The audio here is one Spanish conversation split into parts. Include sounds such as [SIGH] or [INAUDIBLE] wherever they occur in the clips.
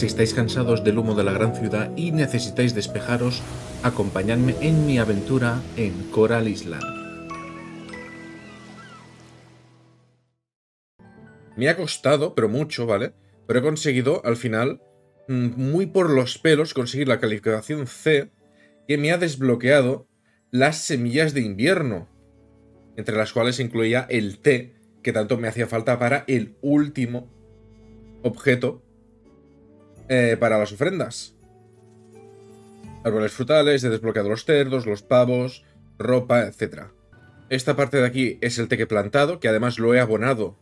Si estáis cansados del humo de la gran ciudad y necesitáis despejaros, acompañadme en mi aventura en Coral Island. Me ha costado, pero mucho, ¿vale? Pero he conseguido, al final, mm, muy por los pelos, conseguir la calificación C, que me ha desbloqueado las semillas de invierno, entre las cuales incluía el té, que tanto me hacía falta para el último objeto eh, para las ofrendas. Árboles frutales, he desbloqueado los cerdos, los pavos, ropa, etc. Esta parte de aquí es el té que he plantado, que además lo he abonado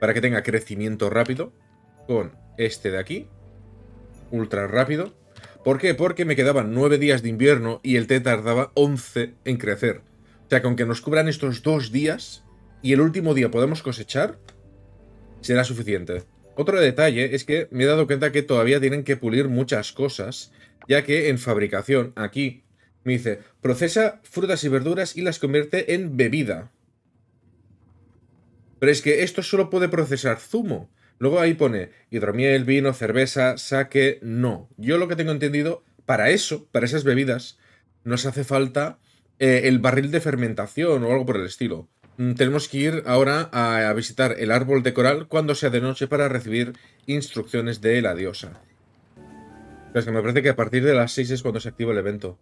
para que tenga crecimiento rápido, con este de aquí, ultra rápido. ¿Por qué? Porque me quedaban 9 días de invierno y el té tardaba 11 en crecer. O sea que nos cubran estos dos días y el último día podemos cosechar, será suficiente. Otro detalle es que me he dado cuenta que todavía tienen que pulir muchas cosas, ya que en fabricación, aquí, me dice, procesa frutas y verduras y las convierte en bebida. Pero es que esto solo puede procesar zumo. Luego ahí pone hidromiel, vino, cerveza, saque. No. Yo lo que tengo entendido, para eso, para esas bebidas, nos hace falta eh, el barril de fermentación o algo por el estilo. Mm, tenemos que ir ahora a, visitar el árbol de coral cuando sea de noche para recibir instrucciones de la diosa. Pero es que me parece que a partir de las 6 es cuando se activa el evento.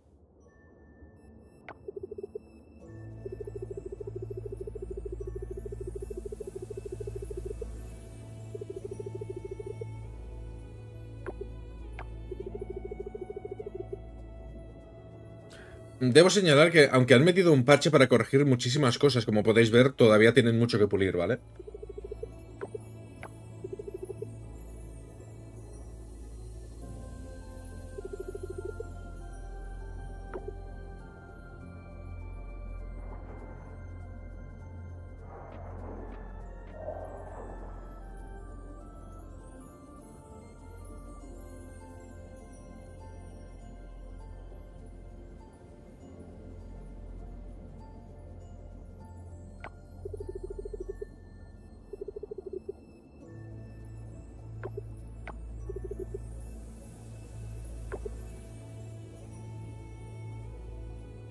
Debo señalar que, aunque han metido un parche para corregir muchísimas cosas, como podéis ver, todavía tienen mucho que pulir, ¿vale?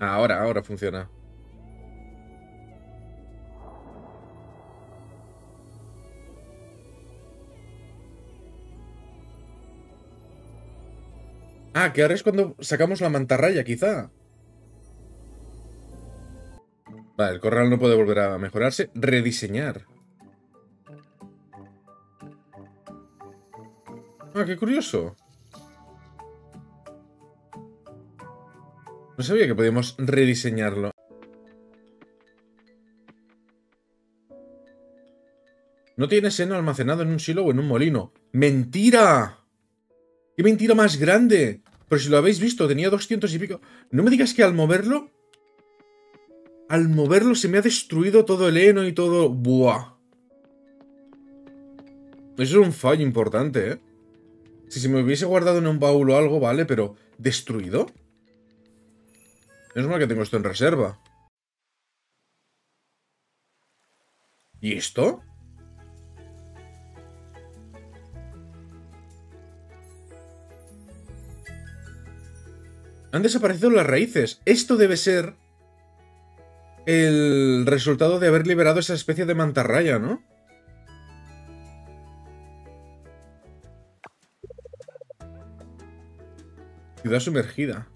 Ahora, ahora funciona. Ah, que ahora es cuando sacamos la mantarraya, quizá. Vale, el corral no puede volver a mejorarse. Rediseñar. Ah, qué curioso. No sabía que podíamos rediseñarlo. No tiene seno almacenado en un silo o en un molino. ¡Mentira! ¡Qué mentira más grande! Pero si lo habéis visto, tenía 200 y pico. No me digas que al moverlo... Al moverlo se me ha destruido todo el heno y todo... ¡Buah! Eso es un fallo importante, ¿eh? Si se me hubiese guardado en un baúl o algo, vale, pero... ¿Destruido? Es mal que tengo esto en reserva. ¿Y esto? Han desaparecido las raíces. Esto debe ser el resultado de haber liberado esa especie de mantarraya, ¿no? Ciudad sumergida.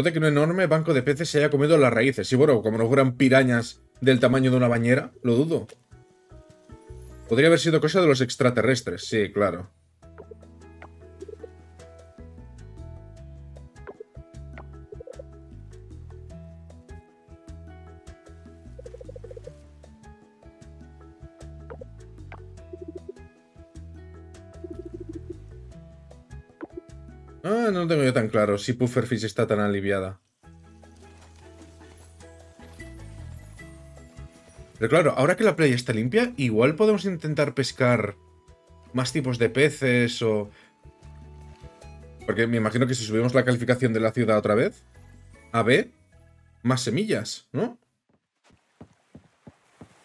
Puede que un enorme banco de peces se haya comido las raíces. Y bueno, como no fueran pirañas del tamaño de una bañera, lo dudo. Podría haber sido cosa de los extraterrestres, sí, claro. Ah, no tengo yo tan claro si Pufferfish está tan aliviada. Pero claro, ahora que la playa está limpia, igual podemos intentar pescar más tipos de peces o... Porque me imagino que si subimos la calificación de la ciudad otra vez, a B, más semillas, ¿no?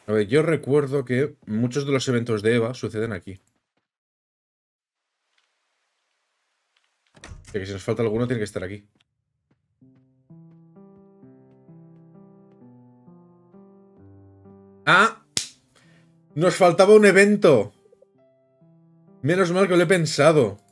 A ver, yo recuerdo que muchos de los eventos de EVA suceden aquí. Que si nos falta alguno tiene que estar aquí. ¡Ah! Nos faltaba un evento. Menos mal que lo he pensado.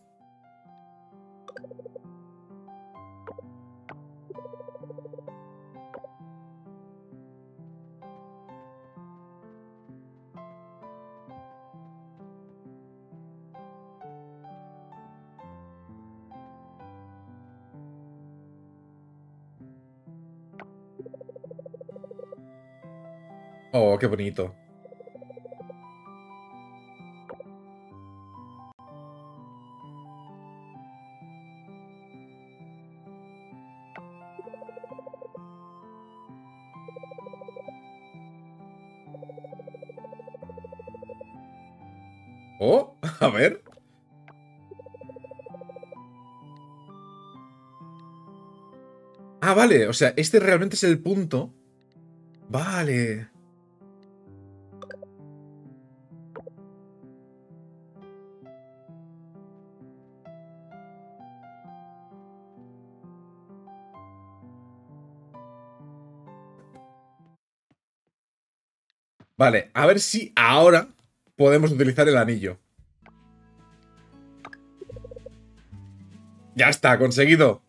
Oh, qué bonito. Oh, [LAUGHS] a ver. Ah, vale. O sea, este realmente es el punto. Vale. Vale, a ver si ahora podemos utilizar el anillo. Ya está, conseguido.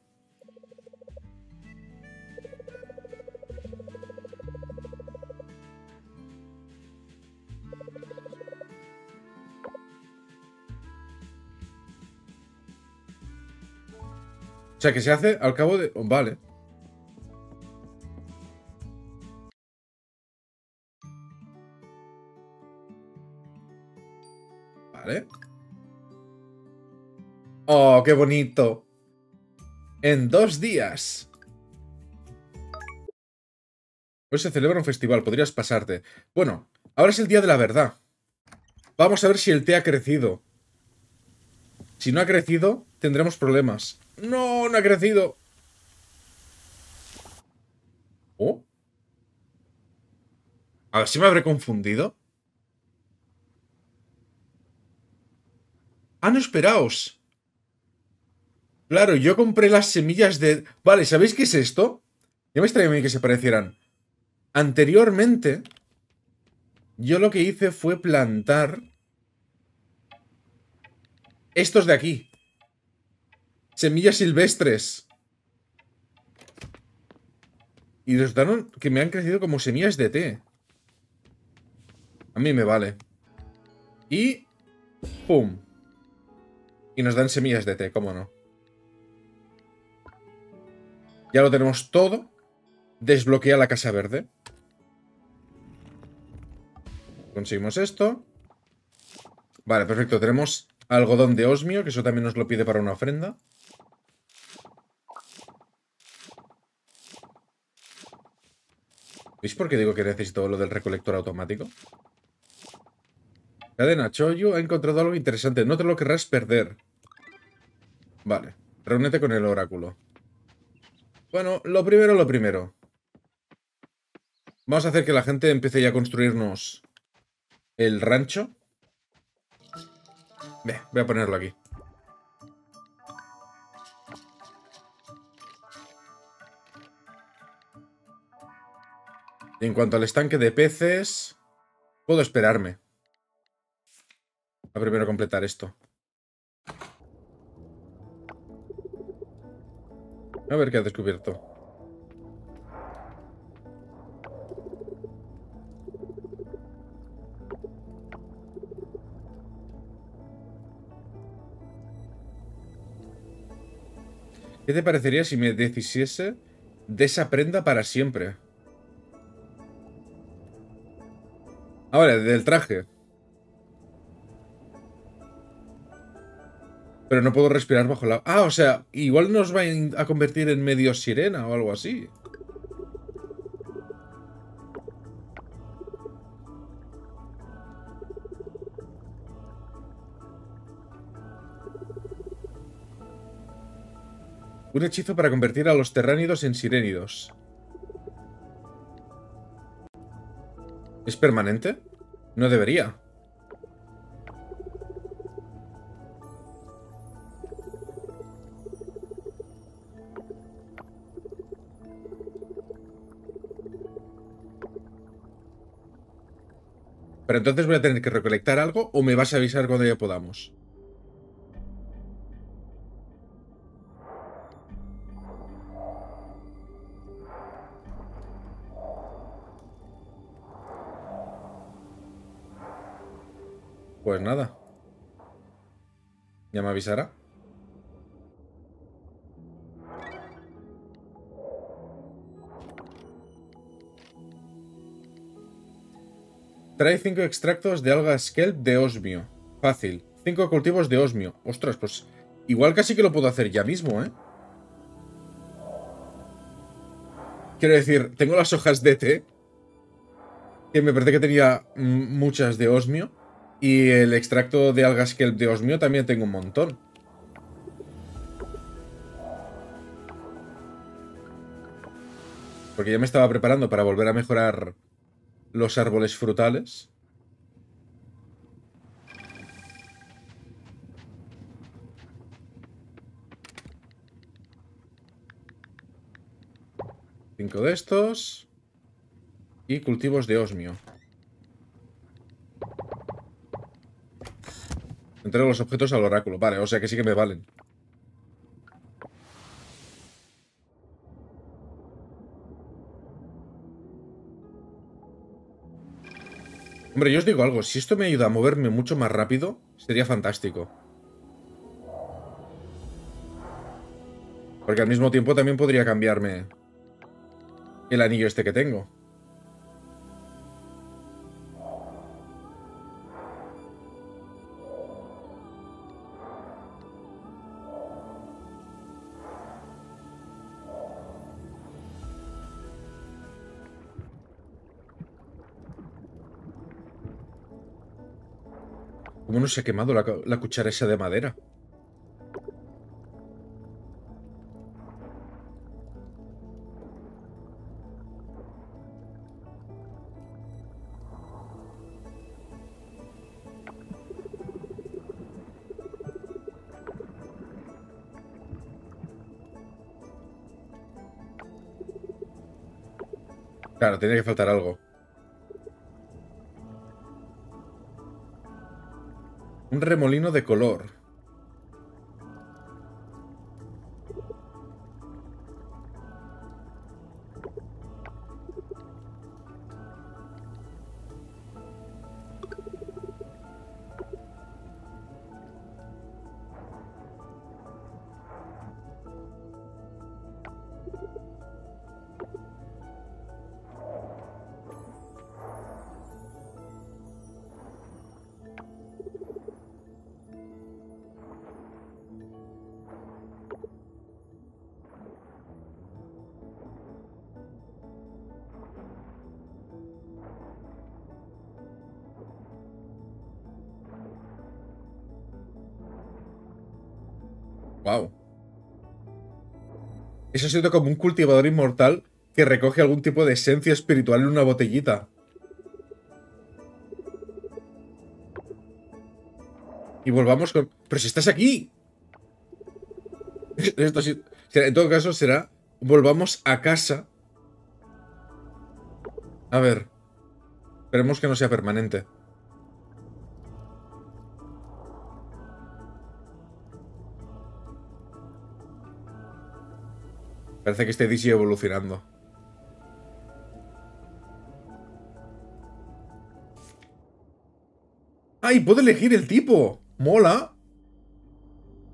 O sea, que se hace al cabo de... Vale. Oh, qué bonito. En dos días. Hoy se celebra un festival, podrías pasarte. Bueno, ahora es el día de la verdad. Vamos a ver si el té ha crecido. Si no ha crecido, tendremos problemas. No, no ha crecido. ¿Oh? A ver si me habré confundido. Ah, no, esperaos. Claro, yo compré las semillas de... Vale, ¿sabéis qué es esto? Ya me extraña a mí que se parecieran. Anteriormente, yo lo que hice fue plantar... Estos de aquí. Semillas silvestres. Y resultaron que me han crecido como semillas de té. A mí me vale. Y... ¡Pum! Y nos dan semillas de té, cómo no. Ya lo tenemos todo. Desbloquea la casa verde. Conseguimos esto. Vale, perfecto. Tenemos algodón de osmio, que eso también nos lo pide para una ofrenda. ¿Veis por qué digo que necesito lo del recolector automático? Cadena Choyu ha encontrado algo interesante. No te lo querrás perder. Vale. Reúnete con el oráculo. Bueno, lo primero, lo primero. Vamos a hacer que la gente empiece ya a construirnos el rancho. Ve, voy a ponerlo aquí. en cuanto al estanque de peces, puedo esperarme. A primero completar esto. A ver qué ha descubierto. ¿Qué te parecería si me deshiciese de esa prenda para siempre? Ahora, del traje. pero no puedo respirar bajo la... Ah, o sea, igual nos va a convertir en medio sirena o algo así. Un hechizo para convertir a los terránidos en sirénidos. ¿Es permanente? No debería. Pero entonces voy a tener que recolectar algo o me vas a avisar cuando ya podamos. Pues nada. Ya me avisará. Trae 5 extractos de algas kelp de osmio. Fácil. 5 cultivos de osmio. Ostras, pues igual casi que lo puedo hacer ya mismo, ¿eh? Quiero decir, tengo las hojas de té. Que me parece que tenía muchas de osmio. Y el extracto de algas kelp de osmio también tengo un montón. Porque ya me estaba preparando para volver a mejorar los árboles frutales. Cinco de estos. Y cultivos de osmio. Entrego los objetos al oráculo. Vale, o sea que sí que me valen. Hombre, yo os digo algo, si esto me ayuda a moverme mucho más rápido, sería fantástico. Porque al mismo tiempo también podría cambiarme el anillo este que tengo. ¿Cómo no se ha quemado la, cuchara esa de madera? Claro, tenía que faltar algo. Un remolino de color. Wow. Eso ha sido como un cultivador inmortal que recoge algún tipo de esencia espiritual en una botellita. Y volvamos con... ¡Pero si estás aquí! [LAUGHS] Esto En todo caso será... Volvamos a casa. A ver. Esperemos que no sea permanente. Parece que este D sigue evolucionando. ¡Ay! ¡Puedo elegir el tipo! ¡Mola!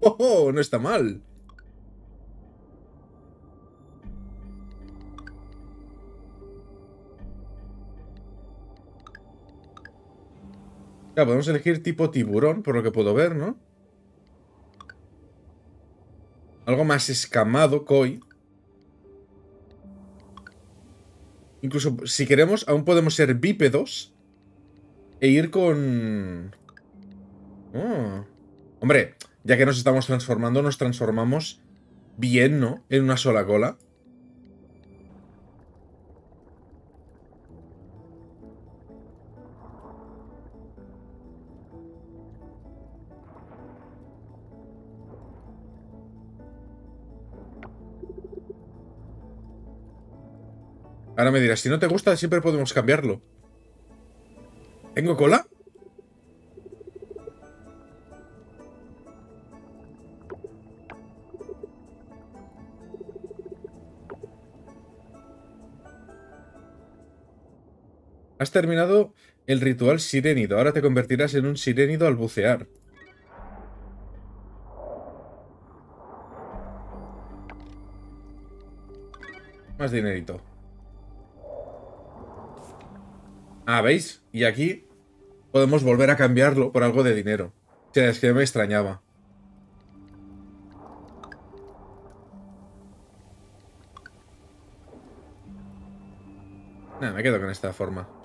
¡Oh! oh no está mal. podemos elegir tipo tiburón, por lo que puedo ver, ¿no? Algo más escamado, koi. Incluso si queremos, aún podemos ser bípedos e ir con... Oh. Hombre, ya que nos estamos transformando, nos transformamos bien, ¿no? En una sola cola. Ahora me dirás, si no te gusta, siempre podemos cambiarlo. ¿Tengo cola? Has terminado el ritual sirénido. Ahora te convertirás en un sirénido al bucear. Más dinerito. Ah, ¿veis? Y aquí podemos volver a cambiarlo por algo de dinero. O sea, es que me extrañaba. Nada, me quedo con esta forma.